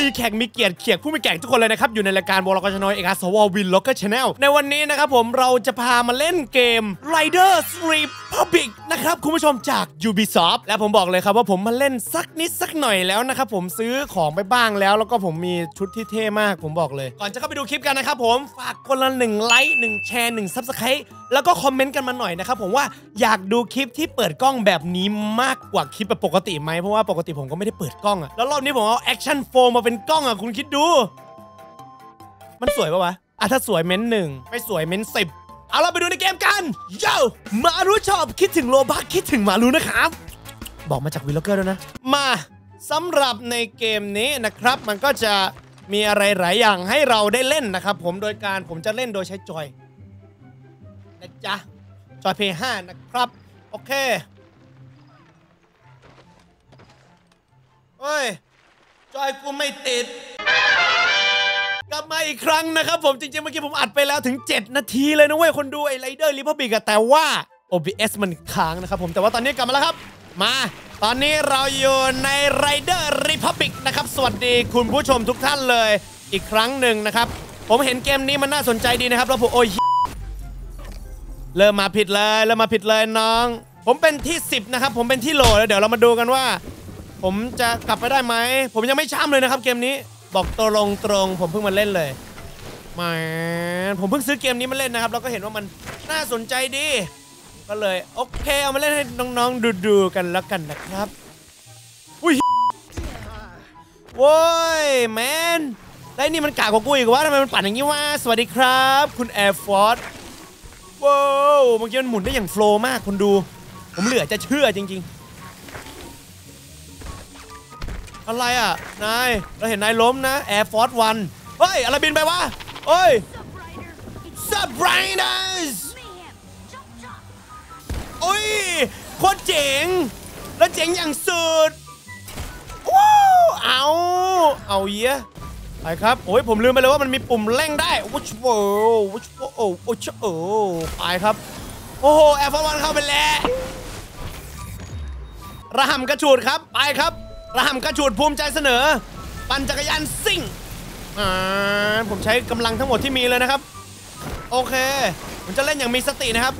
มีแขกมีเกียรติเขียกผู้มีแก่ทุกคนเลยนะครับ อยู่ในรายการวอลกชนเอกสววินล็อกเกอร์ชาแนลในวันนี้นะครับผมเราจะพามาเล่นเกม Riders Republic นะครับคุณผู้ชมจาก Ubisoft และผมบอกเลยครับว่าผมมาเล่นสักนิดสักหน่อยแล้วนะครับผมซื้อของไปบ้างแล้ว แล้วก็ผมมีชุดที่เท่มากผมบอกเลย ก่อนจะเข้าไปดูคลิปกันนะครับผมฝากคนละหนึ่งไลค์หนึ่งแชร์หนึ่งซับสไครต์แล้วก็คอมเมนต์กันมาหน่อยนะครับผมว่าอยากดูคลิปที่เปิดกล้องแบบนี้มากกว่าคลิปแบบปกติไหมเพราะว่าปกติผมก็ไม่ได้เปิดกล้องอะแล้วรอบนี้ผมเอาแอคชั่นโฟมมาเป็นกล้องอะคุณคิดดู มันสวยปะวะอะถ้าสวยเม้นหนึ่งไม่สวยเม้นสิบ เอาเราไปดูในเกมกันโย่มารู้ชอบคิดถึงโลบักคิดถึงมารู้นะครับ บอกมาจากวิลล็อกเกอร์ด้วยนะ มาสำหรับในเกมนี้นะครับ มันก็จะมีอะไรหลายอย่างให้เราได้เล่นนะครับผมโดยการผมจะเล่นโดยใช้จอยนะจ๊ะจอยเพย์ห้านะครับ โอเคเฮ้ย จอยกูไม่ติด มาอีกครั้งนะครับผมจริงๆเมื่อกี้ผมอัดไปแล้วถึง 7 นาทีเลยนะเว้ยคนดูไอ้ไรเดอร์ริพับบิกอะแต่ว่า OBS มันค้างนะครับผมแต่ว่าตอนนี้กลับมาแล้วครับ มาตอนนี้เราอยู่ใน Rider Republic นะครับ สวัสดีคุณผู้ชมทุกท่านเลย อีกครั้งหนึ่งนะครับ ผมเห็นเกมนี้มันน่าสนใจดีนะครับ แล้วผมโอ้ยเริ่มมาผิดเลยเริ่มมาผิดเลยน้อง ผมเป็นที่ 10 นะครับ ผมเป็นที่โหลแล้วเดี๋ยวเรามาดูกันว่า ผมจะกลับไปได้ไหม ผมยังไม่ช้ำเลยนะครับเกมนี้ บอกตัวลงตรงผมเพิ่งมาเล่นเลยแมาผมเพิ่งซื้อเกมนี้มาเล่นนะครับ แล้วก็เห็นว่ามันน่าสนใจดี ก็เลยโอเคเอามาเล่นให้น้องๆดูๆกันแล้วกันนะครับอุ้ยโว้ยแมนไอ้นี่มันกากกว่ากูอีกวะทำไมมันปั่นอย่างนี้วะสวัสดีครับ คุณแอร์ฟอร์ดว้าวเมื่อกี้มันหมุนได้อย่างโฟล์มากคุณดู ผมเหลือจะเชื่อจริง ๆ อะไรอะ นาย เราเห็นนายล้มนะ Air Force One เฮ้ย อะไรบินไปวะเฮ้ย Subriders โอ้ย โคตรเจ๋ง แล้วเจ๋งอย่างสุดว้าวเอา เอาเยอะไปครับ โอ้ย ผมลืมไปเลยว่ามันมีปุ่มเร่งได้วุชโววุชโวโอ้วุชโอ้ไปครับ โอ้โห แอร์ฟอร์วันเข้าไปแล้วระหำกระชูดครับ ไปครับ ระหำกระชูดภูมิใจเสนอ ปั่นจักรยานซิ่งอ่าผมใช้กำลังทั้งหมดที่มีเลยนะครับ โอเค ผมจะเล่นอย่างมีสตินะครับ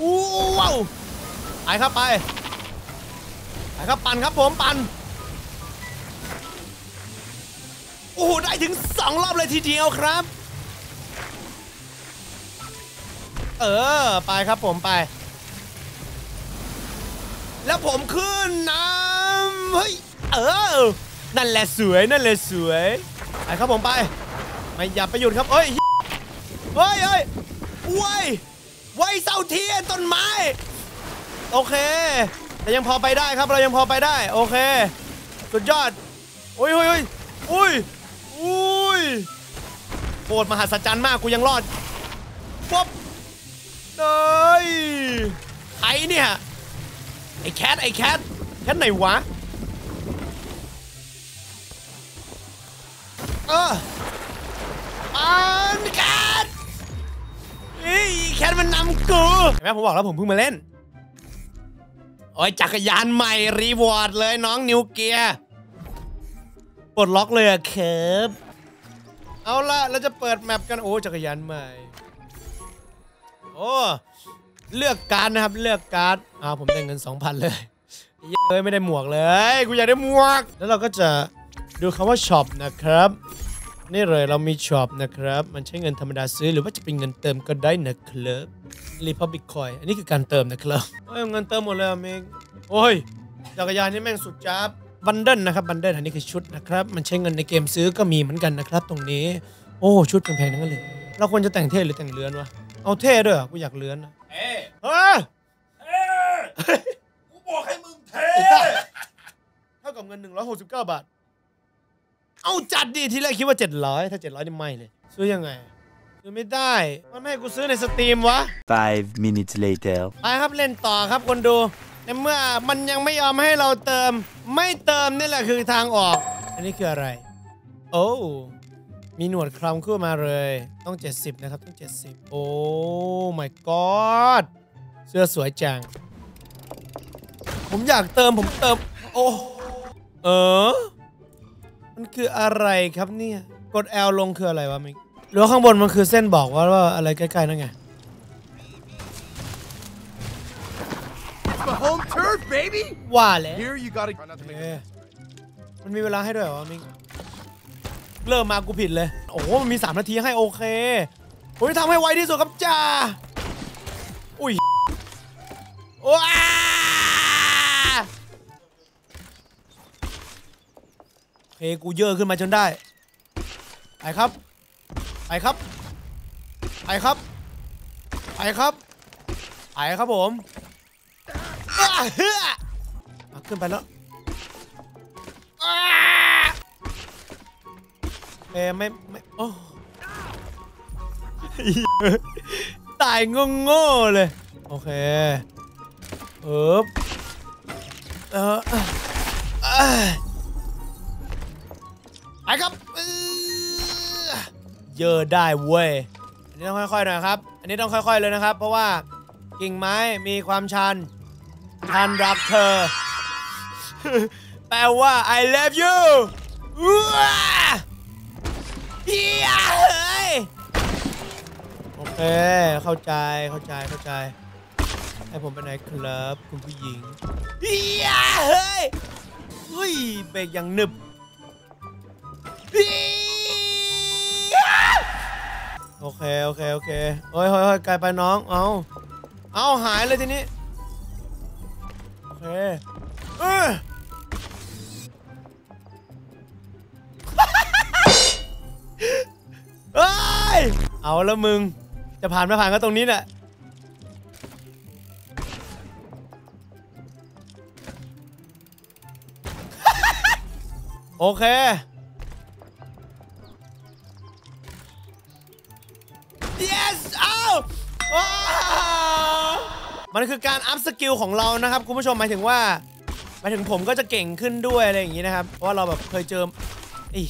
อู้ว้าวไปครับไปไปครับปั่นครับผมปั่นโอ้โหได้ถึงสองรอบเลยทีเดียวครับ เออ ไปครับผมไป แล้วผมขึ้นน้ำเฮ้ยเออ นั่นแหละสวยนั่นแหละสวยไปครับผมไป ไม่อย่าไปหยุดครับเฮ้ยเฮ้ยเฮ้ยว้ยว้เสาเทียนต้นไม้ โอเคแต่ยังพอไปได้ครับเรายังพอไปได้โอเค สุดยอดอุ้ยอุ้ยอุ้ยอุ้ยอุ้ยโคตรมหัศจรรย์มากกูยังรอดปุ๊บเฮ้ยใครเนี่ย ไอ้แคทไอ้แคทแคทไหนวะเออปันแคทเฮ้ยแคทมันนำกูเห็นไหมผมบอกแล้วผมเพิ่งมาเล่นโอ้ยจักรยานใหม่รีวอร์ดเลยน้องนิวเกียร์ปลดล็อกเลยอะเคิร์ฟเอาละเราจะเปิดแมปกันโอ้จักรยานใหม่ โอ้ เลือกการ์ดนะครับ เลือกการ์ดอ่าผมได้เงิน 2,000 เลยเย้ยไม่ได้หมวกเลย กูอยากได้หมวก แล้วเราก็จะดูคำว่า shop นะครับ นี่เลยเรามี shop นะครับ มันใช้เงินธรรมดาซื้อหรือว่าจะเป็นเงินเติมก็ได้นะครับ Republic Coin อันนี้คือการเติมนะครับเอ้ยเงินเติมหมดเลยเมงโอ้ยจักรยานนี่แม่งสุดจ้าบ bundle นะครับ bundle อันนี้คือชุดนะครับ มันใช้เงินในเกมซื้อก็มีเหมือนกันนะครับ ตรงนี้ โอ้ชุดแพงๆทั้งนั้นเลย เราควรจะแต่งเท่หรือแต่งเลื้อนวะ เอาเท่ด้วยกูอยากเลื้อนนะ เอ๊ะเฮ้ยเอ๊ะกูบอกให้มึงเท เท่ากับเงิน 169 บาท เอาจัดดิทีแรกคิดว่า 700 ถ้า 700 นี่ไม่เลย ซื้อยังไง ซื้อไม่ได้ มันไม่ให้กูซื้อในสตรีมวะ Five minutes later. ไปครับเล่นต่อครับคนดูในเมื่อมันยังไม่ยอมให้เราเติม ไม่เติมนี่แหละคือทางออก อันนี้คืออะไร โอ้ มีหนวดครามขึ้นมาเลย ต้อง 70 นะครับ ต้อง 70 โอ้ my god เสื้อสวยจัง ผมอยากเติมผมเติม โอ้เเออ มันคืออะไรครับเนี่ย กด L ลงคืออะไรวะมิกหรือว่าข้างบนมันคือเส้นบอกว่าว่าอะไรใกล้ๆนั่นไง The home turf, baby. ว่าแล้ว Here you gotta. โอเคมันมีเวลาให้ด้วยเหรอมิก เริ่มมากูผิดเลย โอ้มันมี 3 นาทีให้โอเคผมจะทำให้ไวที่สุดครับจ้า อุ้ยว้าโอเคกูเยอะขึ้นมาจนได้ ไปครับ ไปครับ ไปครับ ไปครับ ไปครับผมขึ้นไปแล้ว เอ้ไม่ไม่โอ้ตายงงๆเลย โอเค เอิบเออเออเอ้ยไปครับเยอะได้เว้ย อันนี้ต้องค่อยๆหน่อยครับ อันนี้ต้องค่อยๆเลยนะครับ เพราะว่ากิ่งไม้มีความชันชันรักเธอ แปลว่า I love you เฮียเฮ้ยโอเค เข้าใจเข้าใจเข้าใจ ให้ผมไปไหนครับ คุณผู้หญิงเฮียเฮ้ยเฮ้ยเบรกอย่างหนึบเฮียโอเค โอเค โอเคเฮ้ยเฮ้ยเฮ้ยไกลไปน้อง เอาเอาหายเลยทีนี้ โอเคเออ เฮ้ย เอาแล้วมึง จะผ่านไม่ผ่านก็ตรงนี้แหละโอเค yes เอามันคือการ up skill ของเรานะครับ คุณผู้ชมหมายถึงว่าหมายถึงผมก็จะเก่งขึ้นด้วยอะไรอย่างนี้นะครับ เพราะว่าเราแบบเคยเจอไอ้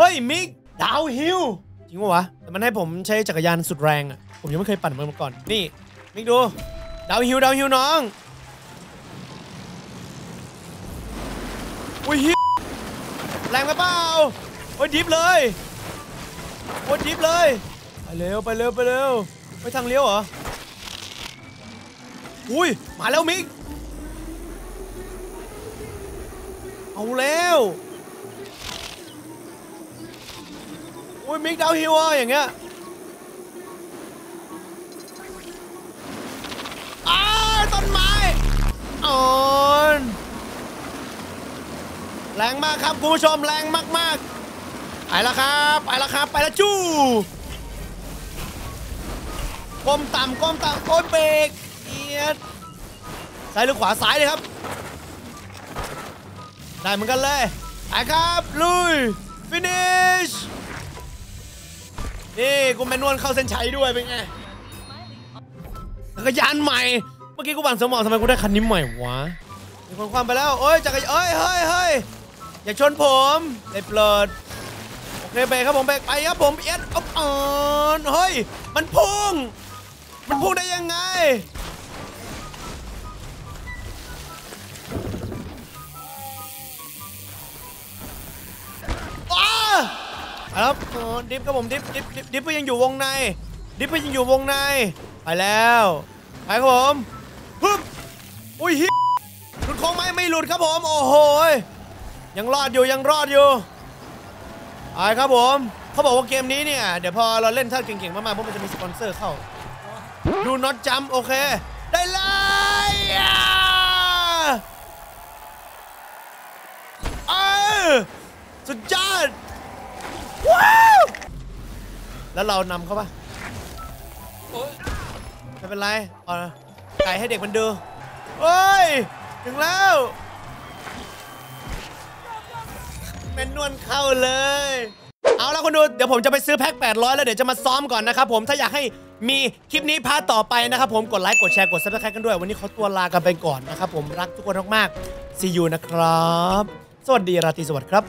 เฮ้ย มิก downhill จริงวะแต่มันให้ผมใช้จักรยานสุดแรงอะ ผมยังไม่เคยปั่นมันมาก่อน นี่ มิกดู downhill downhill น้องอุ้ยเหี้ยแรงไปเปล่าโอ้ยดิฟเลยโอ้ยดิฟเลย ไปเร็ว ไปเร็ว ไปเร็ว ไปทางเลี้ยวเหรอ อุ้ย มาแล้วมิก เอาแล้ว อุ้ยมิกดาวฮิวอะอย่างเงี้ยอ้าต้นไม้อ่อนแรงมากครับคุณผู้ชมแรงมากๆไปแล้วครับไปแล้วครับไปแล้วจู้ก้มต่ำก้มต่ำโอ้ยเบรกเอียดซ้ายหรือขวาซ้ายเลยครับ ได้เหมือนกันเลยไปครับ ลุยฟิ นี่กูแมนนวลเข้าเส้นชัยด้วยเป็นไงจักรยานใหม่ เมื่อกี้กูบังสมองทำไมกูได้คันนี้ใหม่วะมีคนความไปแล้วเอ้ยจักรยานเอ้ยเฮ้ยเฮ้ยอย่าชนผมได้เปิดโอเคเบรกครับผมเบรกไปครับผมเอ็ดอ๊อบอ่อนเฮ้ยมันพุ่ง มันพุ่งได้ยังไง ครับ drift ครับผม drift drift drift drift ก็ยังอยู่วงใน drift ก็ยังอยู่วงใน ไปแล้วไปครับผมฮึบอุ้ยเฮียหลุดโค้งไหมไม่หลุดครับผม โอ้โหยังรอดอยู่ยังรอดอยู่ไปครับผมเขาบอกว่าเกมนี้เนี่ย เดี๋ยวพอเราเล่นถ้าเก่งๆมากๆพวกมันจะมีสปอนเซอร์เข้าดูน็อตจัมโอเค ได้เลยอะเออสุดยอด ว้าว แล้วเรานำเขาปะไม่เป็นไรเอาไก่ให้เด็กมันดูเฮ้ย ถึงแล้วเป็นนวลเข้าเลย เอาละคนดู เดี๋ยวผมจะไปซื้อแพ็ค 800 แล้วเดี๋ยวจะมาซ้อมก่อนนะครับผมถ้าอยากให้มีคลิปนี้ part ต่อไปนะครับผมกดไลค์กดแชร์กด subscribe กันด้วย วันนี้ขอตัวลากันไปก่อนนะครับผมรักทุกคนมากๆ see you นะครับ สวัสดีราตรีสวัสดิ์ครับ